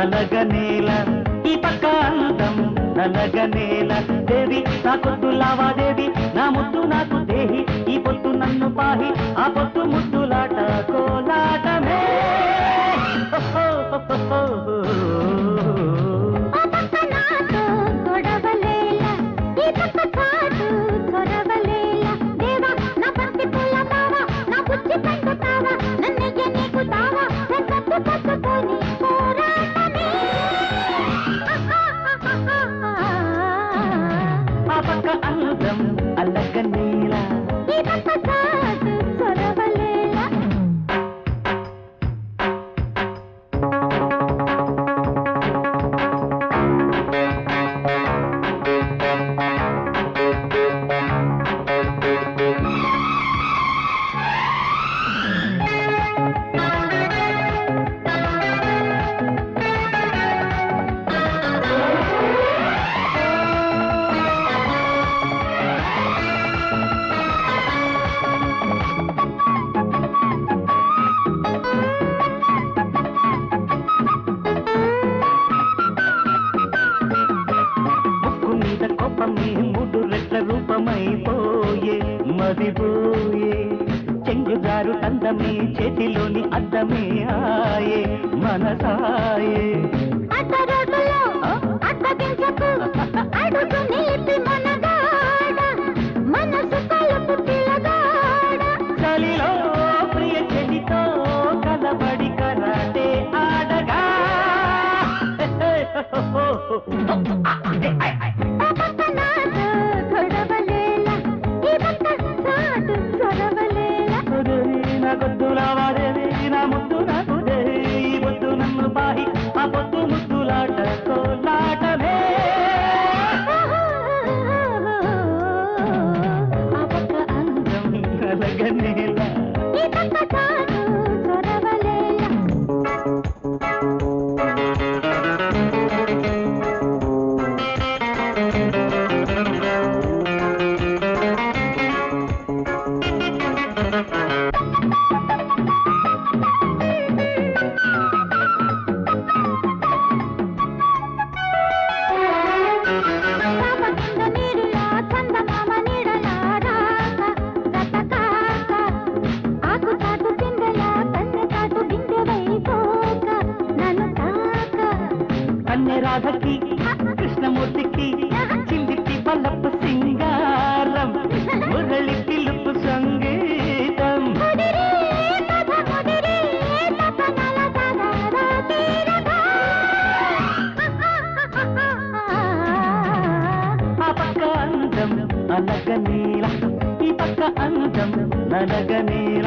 అనగనేల ఈ పక్క అందం అనగనేల దేవి నా కొద్దు లావాదేవి నా ముద్దు నాకు దేహి ఈ పొద్దు నన్ను పాహి ఆ పొద్దు ముద్దులాట అందం అల్లగ మూడు రెట్ల రూపమైపోయే మదిపోయే. చెంగుదారు అందమే చేతిలోని అద్దమే ఆయే మనసాయే. చలిలో ప్రియ చెలితో కలబడి కరాటే ఆడగా. నా గొద్దుల వాడేది నా ముద్దు నాకు ఈ ముద్దు నన్ను బాహి ఆ పొద్దు ముద్దులాట కోలాటమే. అందం కలగనేలా. కన్నె రాధకి కృష్ణమూర్తికి చిందికి పల్లపు సింగారం మురళి పిలుపు సంగీతం. అందం అలగ నీల ఈ పక్క అందం అలగ నీల.